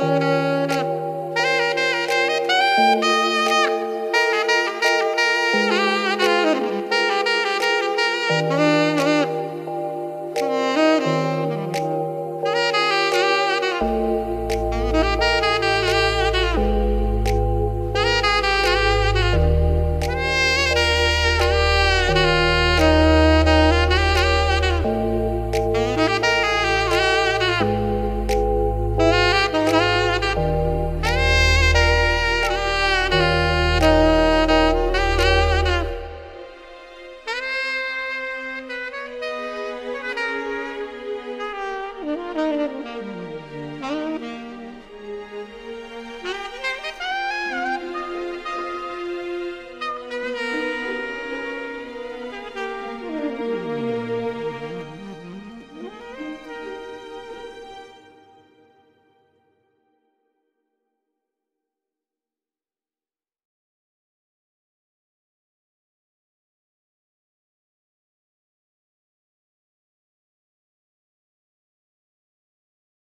Música